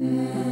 Mm.